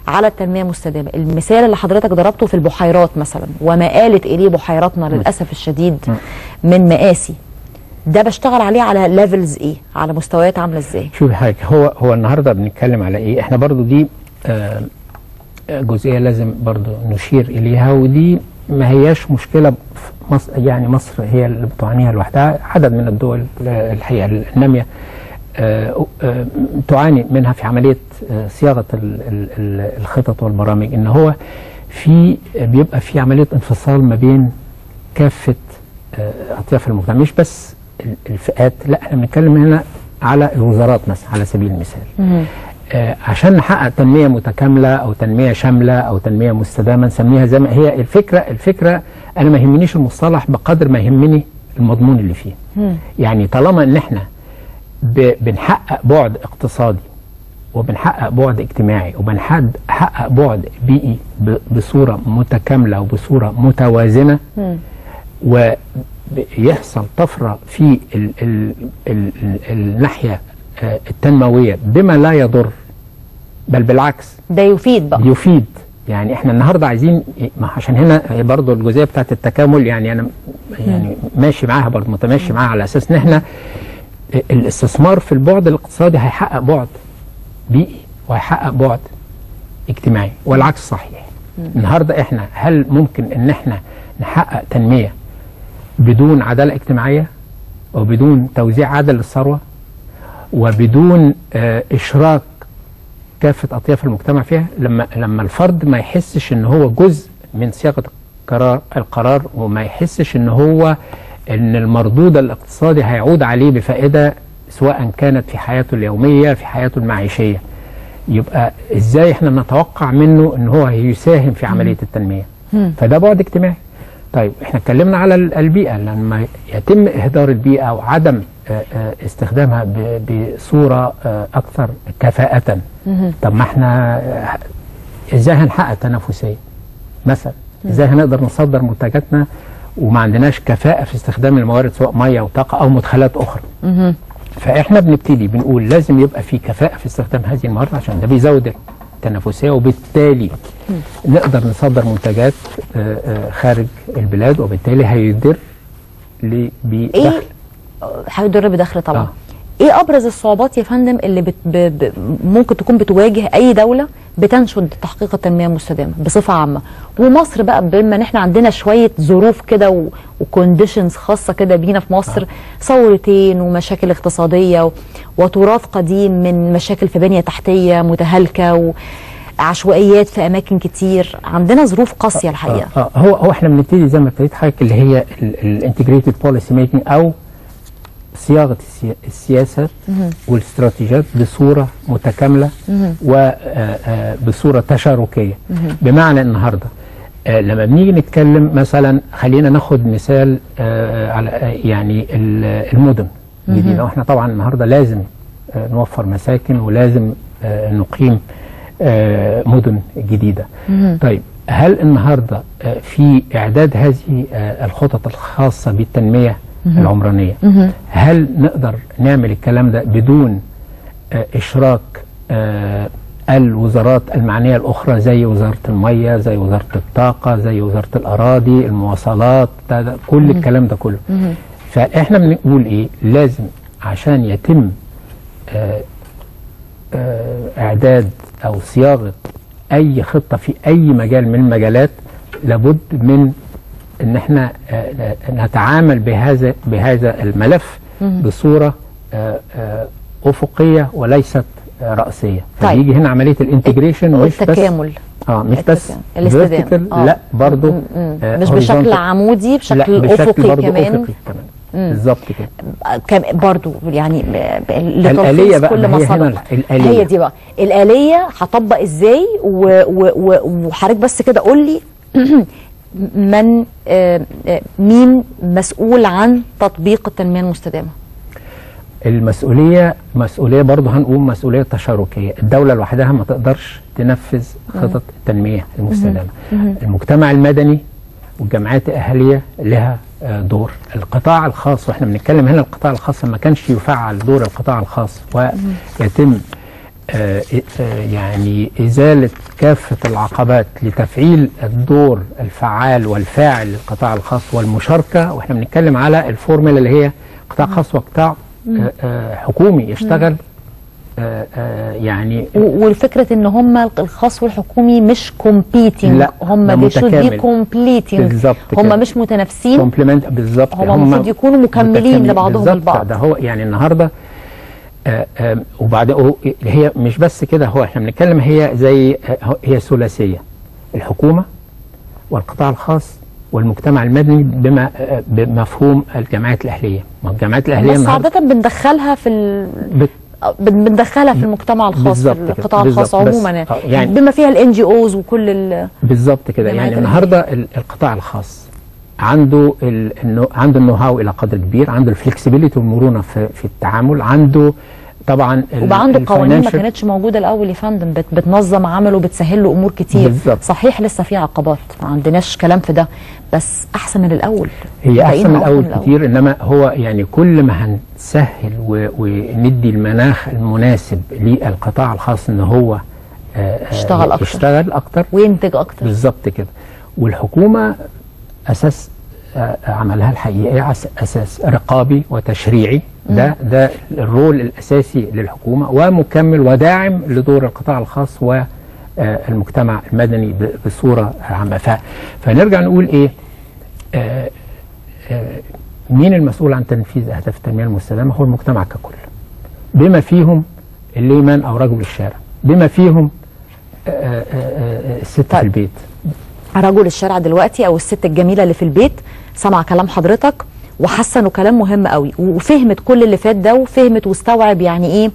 على التنمية المستدامة المثال اللي حضرتك ضربته في البحيرات مثلا وما آلت اليه بحيراتنا للأسف الشديد من مآسي ده بشتغل عليه على levels إيه؟ على مستويات عاملة إزاي؟ شوفي حاجة هو هو النهارده بنتكلم على إيه؟ إحنا برضو دي آه، جزئية لازم برضو نشير إليها ودي ما هياش مشكلة مصر يعني مصر هي اللي بتعانيها لوحدها عدد من الدول الحقيقة النامية آه، آه، تعاني منها في عملية آه، صياغة ال- ال- ال- الخطط والبرامج إن هو في بيبقى في عملية انفصال ما بين كافة أطياف المجتمع مش بس ال- الفئات لا إحنا بنتكلم هنا على الوزارات مثلا على سبيل المثال. عشان نحقق تنمية متكاملة أو تنمية شاملة أو تنمية مستدامة نسميها زي ما هي الفكرة الفكرة أنا ما يهمنيش المصطلح بقدر ما يهمني المضمون اللي فيه. يعني طالما إن إحنا ب- بنحقق بعد اقتصادي وبنحقق بعد اجتماعي وبنحقق بعد بيئي ب- بصورة متكاملة وبصورة متوازنة ويحصل طفرة في ال ال ال ال الناحية آه، التنموية بما لا يضر بل بالعكس. ده يفيد بقى. يفيد. يعني إحنا النهارده عايزين عشان هنا هي برضه الجزئية بتاعت التكامل يعني أنا يعني ماشي معاها برضه متماشي معاها على أساس إن إحنا الاستثمار في البعد الاقتصادي هيحقق بعد. بيئي وهيحقق بعد اجتماعي والعكس صحيح. النهارده إحنا هل ممكن إن إحنا نحقق تنمية بدون عدالة اجتماعية وبدون توزيع عادل للثروة وبدون آه، إشراك كافة أطياف المجتمع فيها لما لما الفرد ما يحسش إن هو جزء من صياغة القرار القرار وما يحسش إن هو إن المردود الاقتصادي هيعود عليه بفائدة سواء كانت في حياته اليومية في حياته المعيشية. يبقى إزاي إحنا نتوقع منه إن هو يساهم في عملية التنمية؟ فده بعد اجتماعي. طيب إحنا اتكلمنا على ال- البيئة. لما يتم إهدار البيئة وعدم استخدامها ب- بصورة آه، أكثر كفاءة. طب ما إحنا آه، إزاي هنحقق تنافسيه مثلا إزاي هنقدر نصدر منتجاتنا وما عندناش كفاءة في استخدام الموارد سواء مية وطاقه أو مدخلات أخرى؟ فإحنا بنبتدي بنقول لازم يبقى في كفاءة في استخدام هذه الموارد عشان ده بيزود التنافسية وبالتالي نقدر نصدر منتجات آه، آه، خارج البلاد وبالتالي هيدر إيه؟ هيضر بدخل طبعا. آه. إيه أبرز الصعوبات يا فندم اللي بت ب ب ممكن تكون بتواجه أي دولة بتنشد تحقيق التنمية المستدامة بصفة عامة؟ ومصر بقى بما إن إحنا عندنا شوية ظروف كده وكونديشنز خاصة كده بينا في مصر ثورتين ومشاكل اقتصادية وتراث قديم من مشاكل في بنية تحتية متهالكة وعشوائيات في أماكن كتير. عندنا ظروف قاسية الحقيقة. آه آه، هو هو إحنا بنبتدي زي ما ابتديت حضرتك اللي هي ال integrated policy making أو صياغة السيا- السياسة والاستراتيجيات بصورة متكاملة وبصوره تشاركية. بمعنى النهارده آه لما بنيجي نتكلم مثلا خلينا ناخد مثال آه على آه يعني ال- المدن الجديدة. وإحنا طبعا النهارده لازم آه نوفر مساكن ولازم آه نقيم آه مدن جديدة. طيب هل النهارده آه في إعداد هذه آه الخطط الخاصة بالتنمية العمرانية. هل نقدر نعمل الكلام ده بدون آه، إشراك آه، الوزارات المعنية الأخرى زي وزارة المية زي وزارة الطاقة زي وزارة الأراضي المواصلات كل الكلام ده كله. فإحنا بنقول إيه؟ لازم عشان يتم آه، إعداد أو صياغة أي خطة في أي مجال من المجالات لابد من إن إحنا آه، نتعامل بهذا بهذا الملف بصورة آه، آه، أفقية وليست آه، رأسية طيب. فبيجي هنا عملية الانتجريشن مش بس التكامل آه مش بس. الاستدامة. آه. لا. آه، مش بشكل. عمودي لا بشكل بشكل أفقي برضو كمان افقي كمان بالظبط كده كم برضو يعني الآلية بقى، كل ما هي الآلية. هي دي بقى الآلية هطبق إزاي وحضرتك بس كده قول لي من آه، آه، مين مسؤول عن تطبيق التنمية المستدامة؟ المسؤولية مسؤولية برضه هنقول مسؤولية تشاركية. الدولة لوحدها ما تقدرش تنفذ خطط التنمية المستدامة. المجتمع المدني والجمعيات الأهلية لها آه، دور. القطاع الخاص وإحنا بنتكلم هنا القطاع الخاص ما كانش يفعل دور القطاع الخاص ويتم يعني إزالة كافة العقبات لتفعيل الدور الفعال والفاعل للقطاع الخاص والمشاركة وإحنا بنتكلم على الفورمولا اللي هي قطاع خاص وقطاع آه، آه، حكومي يشتغل آه، آه، يعني و- والفكرة إن هم الخاص والحكومي مش competing لا، هم بي متكامل. completing بالظبط هم. مش متنافسين complement بالظبط هما المفروض يكونوا مكملين. لبعضهم بالظبط. البعض. ده هو يعني النهارده آه، آه، وبعد هي مش بس كده هو إحنا بنتكلم هي زي آه، هي ثلاثية الحكومة والقطاع الخاص والمجتمع المدني بما آه، بمفهوم الجمعيات الأهلية ما الجمعيات الأهلية بس عادة بندخلها في ال... بت- بن- بندخلها في المجتمع الخاص في القطاع الخاص عموما يعني, آه، يعني- بما فيها ال NGOs وكل ال... بالظبط كده يعني. النهارده ال- القطاع الخاص عنده ال... عنده ال know-how إلى قدر كبير عنده ال flexibility والمرونة في في التعامل عنده طبعا وبقى عنده قوانين ما كانتش موجودة الأول يا فندم. بت... بتنظم عمله وبتسهل له أمور كتير. بالظبط. صحيح لسه في عقبات ما عندناش كلام في ده بس أحسن من الأول. هي أحسن من الأول. كتير إنما هو يعني كل ما هنسهل و... وندي المناخ المناسب للقطاع الخاص إن هو آه، آه، يشتغل أكتر. يشتغل أكتر. وينتج أكتر. بالظبط كده. والحكومة أساس عملها الحقيقي أس- أساس رقابي وتشريعي. ده ده الرول الأساسي للحكومة ومكمل وداعم لدور القطاع الخاص والمجتمع المدني ب- بصورة عامة. فنرجع نقول إيه؟ آه، آه، مين المسؤول عن تنفيذ أهداف التنمية المستدامة؟ هو المجتمع ككل. بما فيهم الليمان أو رجل الشارع. بما فيهم آه، آه، آه، الست طيب. في البيت. رجل الشارع دلوقتي أو الست الجميلة اللي في البيت سمع كلام حضرتك وحاسه انه كلام مهم قوي وفهمت كل اللي فات ده وفهمت واستوعب يعني إيه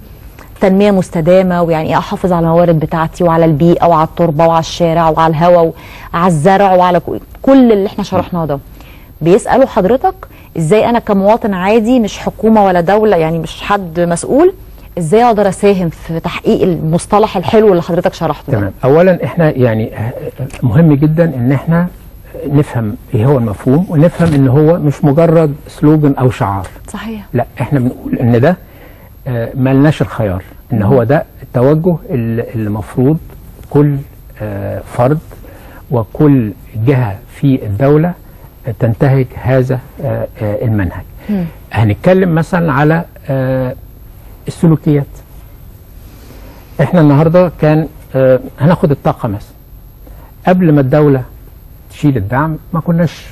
تنمية مستدامة ويعني إيه أحافظ على الموارد بتاعتي وعلى البيئة وعلى التربة وعلى الشارع وعلى الهواء وعلى الزرع وعلى كل اللي إحنا شرحناه ده. بيسألوا حضرتك إزاي أنا كمواطن عادي مش حكومة ولا دولة يعني مش حد مسؤول إزاي أقدر أساهم في تحقيق المصطلح الحلو اللي حضرتك شرحته تمام. اولا إحنا يعني مهم جدا إن إحنا نفهم إيه هو المفهوم ونفهم إن هو مش مجرد سلوجن أو شعار. صحيح. لا إحنا بنقول إن ده آه، ملناش الخيار إن هو ده التوجه اللي المفروض كل آه، فرد وكل جهة في الدولة تنتهج هذا آه، المنهج. هنتكلم مثلا على السلوكيات. إحنا النهارده كان هناخد الطاقة مثلا. قبل ما الدولة تشيل الدعم ما كناش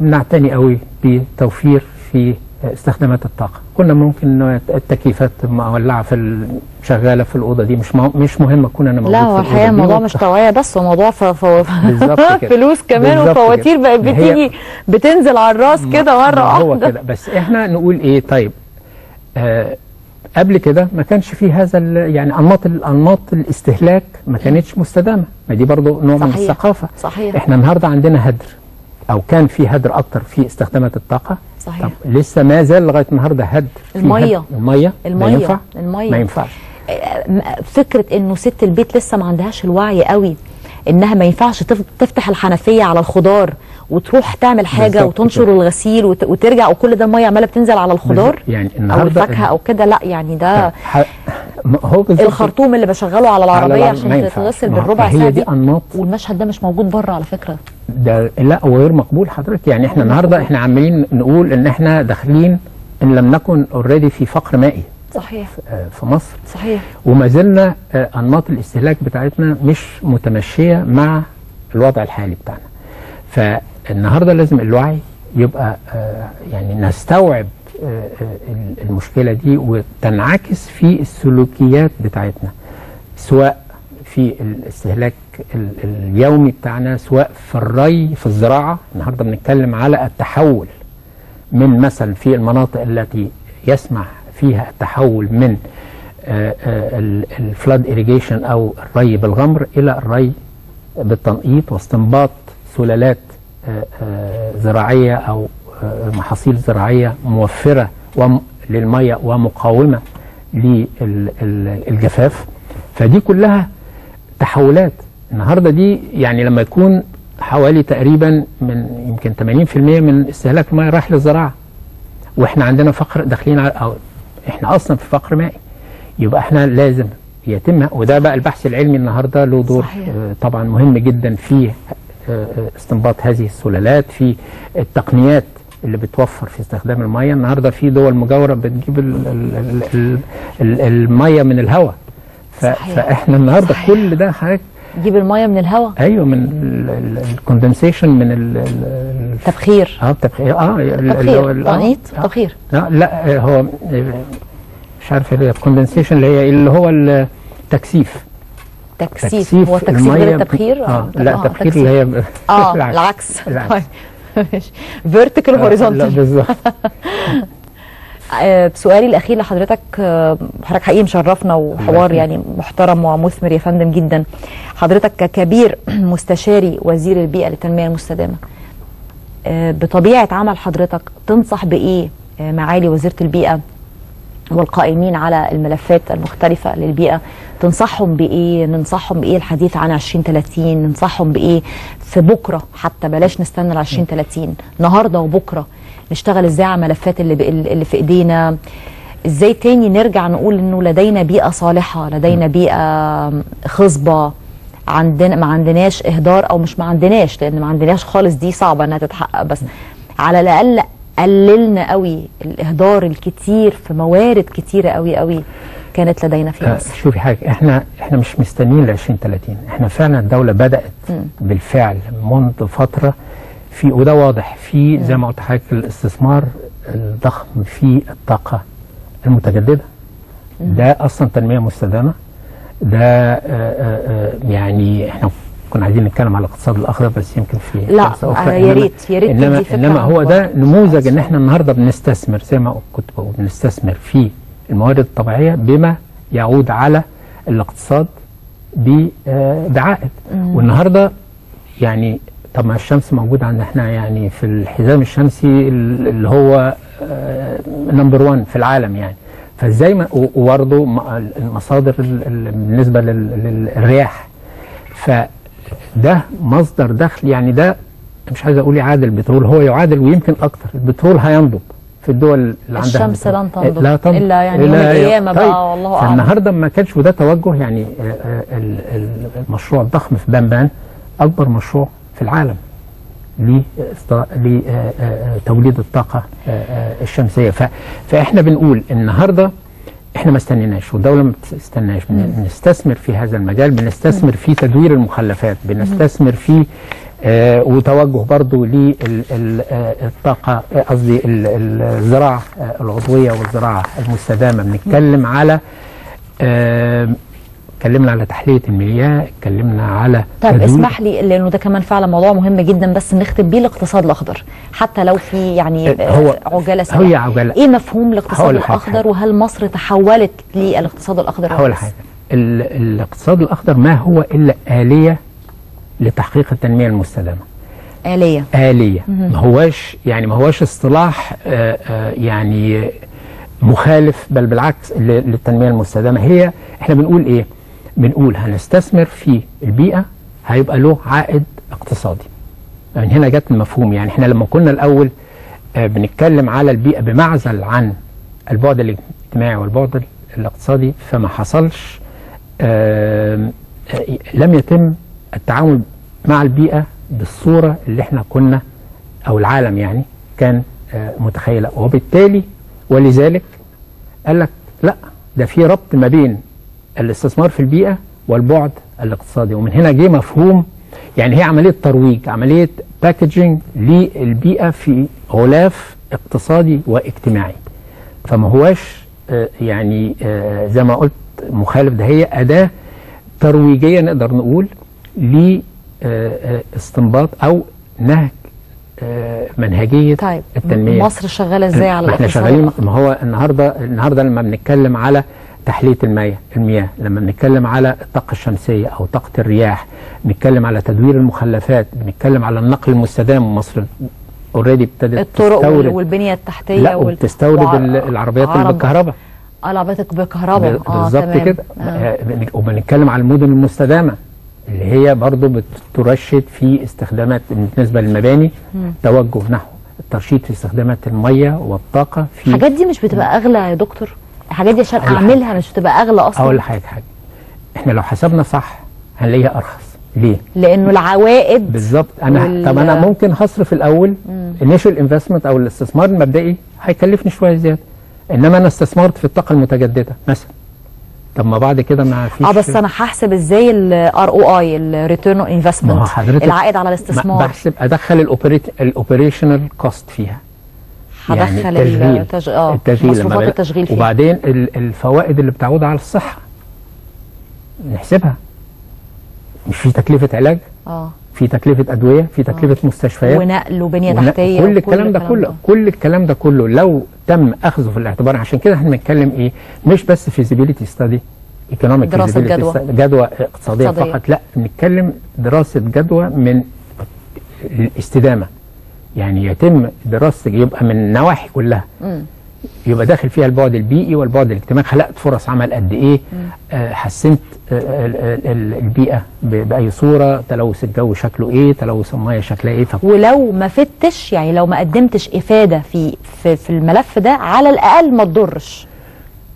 بنعتني قوي بتوفير في استخدامات الطاقة. كنا ممكن التكييفات مولعة في ال- شغالة في الأوضة دي مش مش مهم اكون أنا موجود لا هو الحقيقة الموضوع مش توعية بس هو موضوع. فلوس كمان. وفواتير بقت بتيجي بتنزل على الراس كده مرة ما هو واحدة. كده. بس إحنا نقول إيه؟ طيب آه قبل كده ما كانش فيه هذا يعني أنماط أنماط الاستهلاك ما كانتش مستدامة ما دي برضو نوع من صحيح. الثقافة صحيح. إحنا النهارده عندنا هدر أو كان في هدر أكتر في استخدامات الطاقة صحيح. طب لسه ما زال لغاية النهارده هدر في المية. هدر. المية المية. ما ينفع المية. ما ينفعش م- فكرة إنه ست البيت لسه ما عندهاش الوعي قوي إنها ما ينفعش تف- تفتح الحنفية على الخضار وتروح تعمل حاجة وتنشر كده. الغسيل وت- وترجع وكل ده الميه عماله بتنزل على الخضار. يعني أو النهارده الفاكهة أو كده. لا يعني ده ح- هو بالظبط الخرطوم اللي بشغله على على العربية العربية عشان. تتغسل بالربع ساعة دي أنماط. والمشهد ده مش موجود بره على فكرة. ده لا وغير مقبول. حضرتك يعني إحنا النهارده إحنا عمالين نقول إن إحنا داخلين إن لم نكن اوريدي في فقر مائي. صحيح. آه، في مصر. صحيح. وما زلنا آه، أنماط الاستهلاك بتاعتنا مش متمشية مع الوضع الحالي بتاعنا. فالنهارده لازم الوعي يبقى آه، يعني نستوعب آه، آه، المشكلة دي وتنعكس في السلوكيات بتاعتنا سواء في الاستهلاك ال- اليومي بتاعنا سواء في الري في الزراعة. النهارده بنتكلم على التحول من مثلا في المناطق التي يسمح فيها التحول من الفلاد irrigation أو الري بالغمر إلى الري بالتنقيط واستنباط سلالات زراعية أو آه، محاصيل زراعية موفرة وم- للمية ومقاومة للجفاف. فدي كلها تحولات. النهارده دي يعني لما يكون حوالي تقريبا من يمكن 80% من استهلاك المية رايح للزراعة وإحنا عندنا فقر داخلين على أو إحنا أصلا في فقر مائي يبقى إحنا لازم يتم. وده بقى البحث العلمي النهارده له دور صحيح. آه، طبعا مهم جدا في استنباط هذه السلالات في التقنيات اللي بتوفر في استخدام المية. النهارده في دول مجاورة بتجيب ال ال ال ال ال المية من الهواء. فاحنا النهارده صحيح. كل ده حضرتك جيب المية من الهواء؟ أيوه من ال condensation من ال- ال- ال- تبخير. آه التبخير آه تبخير. آه، تنقيط؟ آه. تبخير. لا لا آه، هو آه، مش عارف اللي هي ال condensation اللي هي اللي هو التكثيف تكثيف. هو تكثيف غير التبخير؟ آه لا آه، التبخير اللي هي آه العكس. vertical آه، لا horizontal بالظبط سؤالي الأخير لحضرتك آه، حضرتك حقيقي مشرفنا وحوار. يعني محترم ومثمر يا فندم جدا. حضرتك ككبير مستشاري وزير البيئة للتنمية المستدامة آه، بطبيعة عمل حضرتك تنصح بإيه؟ آه، معالي وزيرة البيئة والقائمين على الملفات المختلفة للبيئة. تنصحهم بإيه؟ ننصحهم بإيه الحديث عن 2030 ننصحهم بإيه في بكرة؟ حتى بلاش نستنى ل 2030 النهاردة وبكرة. نشتغل إزاي على الملفات اللي, اللي في إيدينا؟ إزاي تاني نرجع نقول إنه لدينا بيئة صالحة لدينا بيئة خصبة. عندنا ما عندناش إهدار أو مش ما عندناش لأن ما عندناش خالص دي صعبة إنها تتحقق بس على الأقل قللنا قوي الإهدار الكتير في موارد كتيرة قوي قوي كانت لدينا في آه، مصر. شوفي حاجة إحنا إحنا مش مستنيين ل 2030 إحنا فعلا الدولة بدأت بالفعل منذ فترة في وده واضح في زي ما قلت لحضرتك الاستثمار الضخم في الطاقة المتجددة. ده أصلا تنمية مستدامة. ده آه، آه، يعني إحنا كنا عايزين نتكلم على الاقتصاد الاخضر بس يمكن في لا، آه،. يا إنما- ريت- يا ريت إنما عن هو ده. نموذج إن إحنا النهارده بنستثمر زي ما كنت بقول بنستثمر في الموارد الطبيعية بما يعود على الاقتصاد آه، بعائد. والنهاردة يعني طب ما الشمس موجودة عندنا إحنا يعني في الحزام الشمسي ال- اللي هو نمبر 1 في العالم يعني. فازاي وبرضه المصادر ال- ال- بالنسبة لل- للرياح. فده مصدر دخل يعني ده مش عايز أقول يعادل البترول هو يعادل ويمكن أكتر. البترول هينضب في الدول اللي عندها الشمس. لن تنضب لا تنضب إلا يعني يوم القيامة بقى، والله أعلم. فالنهاردة ما كانش وده توجه يعني آه، آه، ال- ال- المشروع الضخم في بنبان أكبر مشروع في العالم لتوليد الطاقة آه، آه، الشمسية. فإحنا بنقول النهارده إحنا ما استنيناش والدولة ما بتستناش بن- بنستثمر في هذا المجال بنستثمر في تدوير المخلفات بنستثمر في آه وتوجه برضو للطاقه قصدي ال- ال- الزراعة آه، العضوية والزراعة المستدامة. بنتكلم على آه، اتكلمنا على تحلية المياه اتكلمنا على طيب تدوير- اسمح لي لأنه ده كمان فعلا موضوع مهم جدا بس نختم بيه الاقتصاد الأخضر. حتى لو في يعني آه، هو- عجالة. هي عجالة. إيه مفهوم الاقتصاد الأخضر. وهل مصر تحولت للاقتصاد الأخضر؟ هقول؟ حاجة. ال- الاقتصاد الأخضر ما هو إلا آلية لتحقيق التنمية المستدامة. آلية. آلية. ما هواش يعني ما هواش اصطلاح آه، آه، يعني مخالف بل بالعكس للتنمية المستدامة. هي إحنا بنقول إيه؟ بنقول هنستثمر في البيئة هيبقى له عائد اقتصادي. يعني هنا جت المفهوم. يعني إحنا لما كنا الأول آه، بنتكلم على البيئة بمعزل عن البعد الاجتماعي والبعد الاقتصادي فما حصلش آه، لم يتم التعامل مع البيئة بالصورة اللي إحنا كنا أو العالم يعني كان آه، متخيلة وبالتالي ولذلك قال لك لا ده في ربط ما بين الاستثمار في البيئة والبعد الاقتصادي. ومن هنا جه مفهوم يعني هي عملية ترويج عملية packaging للبيئة في غلاف اقتصادي واجتماعي. فما هواش آه، يعني آه، زي ما قلت مخالف ده هي أداة ترويجية نقدر نقول لاستنباط أو نهج آه، منهجية طيب التنمية. مصر شغالة إزاي على إحنا شغالين؟ ما هو النهارده النهارده لما بنتكلم على تحلية المياه المياه. لما بنتكلم على الطاقة الشمسية أو طاقة الرياح بنتكلم على تدوير المخلفات بنتكلم على النقل المستدام. مصر اوريدي ابتدت الطرق وال- تستورد. والبنية التحتية لا وال- وبتستورد وع- ال- العربيات اللي بالكهرباء آه العربيات بالكهرباء آه بالظبط. كده آه. آه، بن- وبنتكلم على المدن المستدامة اللي هي برضو بترشد في استخدامات بالنسبة للمباني توجه نحو الترشيد في استخدامات الميه والطاقة في الحاجات دي مش بتبقى أغلى يا دكتور؟ الحاجات دي عشان أعملها مش بتبقى أغلى أقول أصلا لحضرتك حاجة. إحنا لو حسبنا صح هنلاقيها أرخص. ليه؟ لأنه العوائد بالظبط. أنا وال- طب أنا ممكن هصرف الأول initial investment أو الاستثمار المبدئي هيكلفني شوية زيادة. إنما أنا استثمرت في الطاقة المتجددة مثلا. طب ما بعد كده ما فيش آه بس أنا هحسب إزاي ال ROI ال return on investment العائد على ما الاستثمار. بحسب أدخل ال operational cost فيها. هدخل التشغيل التج... آه التشغيل مصروفات التشغيل فيها. وبعدين ال- الفوائد اللي بتعود على الصحة. نحسبها. مش في تكلفة علاج آه. في تكلفة أدوية في تكلفة مستشفيات. ونقل وبنية ون- تحتية كل الكلام ده كله كل الكلام ده كله لو تم أخذه في الاعتبار. عشان كده إحنا بنتكلم إيه؟ مش بس feasibility study economic دراسة جدوى. جدوى اقتصادية اقتصادية. فقط. لا بنتكلم دراسة جدوى من الاستدامة. يعني يتم دراسة يبقى من النواحي كلها. يبقى داخل فيها البعد البيئي والبعد الاجتماعي. خلقت فرص عمل قد إيه؟ آه حسنت آه ال- البيئة بأي صورة. تلوث الجو شكله إيه؟ تلوث الميه شكلها إيه؟ ف- ولو ما فتش يعني لو ما قدمتش إفادة في في, في الملف ده على الأقل ما تضرش.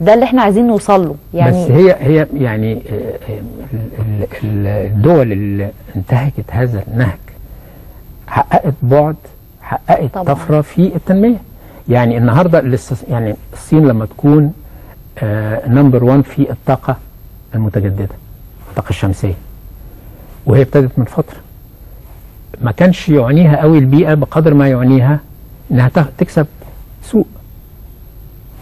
ده اللي إحنا عايزين نوصل له. يعني بس هي هي يعني آه، آه، ال- ال- الدول اللي انتهجت هذا النهج حققت بعد حققت طبعاً. طفرة في التنمية. يعني النهارده الاستس- يعني الصين لما تكون number 1 في الطاقة المتجددة الطاقة الشمسية. وهي ابتدت من فترة. ما كانش يعنيها قوي البيئة بقدر ما يعنيها إنها تكسب سوق.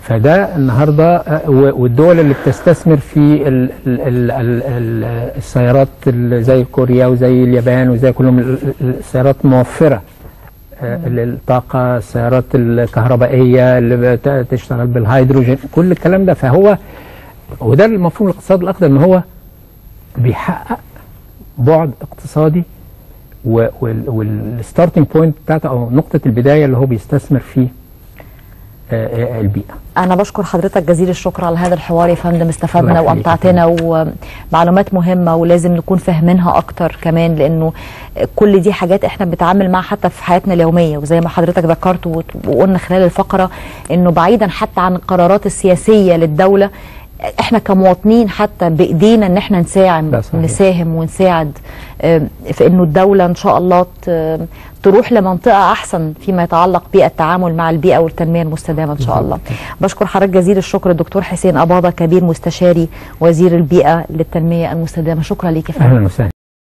فده النهارده آه، والدول اللي بتستثمر في ال ال ال ال ال السيارات ال- زي كوريا وزي اليابان وزي كلهم ال- ال- السيارات موفرة. آه، للطاقة السيارات الكهربائية اللي تشتغل بالهيدروجين كل الكلام ده. فهو وده المفهوم الاقتصاد الاخضر إن هو بيحقق بعد اقتصادي وال starting point بتاعته أو نقطة البداية اللي هو بيستثمر في آه، البيئه أنا بشكر حضرتك جزيل الشكر على هذا الحوار يا فندم استفدنا. وأمتعتنا ومعلومات مهمة ولازم نكون فاهمينها أكتر كمان لأنه كل دي حاجات إحنا بنتعامل معاها حتى في حياتنا اليومية وزي ما حضرتك ذكرت وقلنا خلال الفقرة إنه بعيدا حتى عن القرارات السياسية للدولة إحنا كمواطنين حتى بإيدينا إن إحنا نساهم. نساهم ونساعد في إنه الدولة إن شاء الله تروح لمنطقة أحسن فيما يتعلق بالتعامل مع البيئة والتنمية المستدامة إن شاء الله. بشكر حضرتك جزيل الشكر الدكتور حسين أباضة كبير مستشاري وزير البيئة للتنمية المستدامة شكرا ليك يا فندم.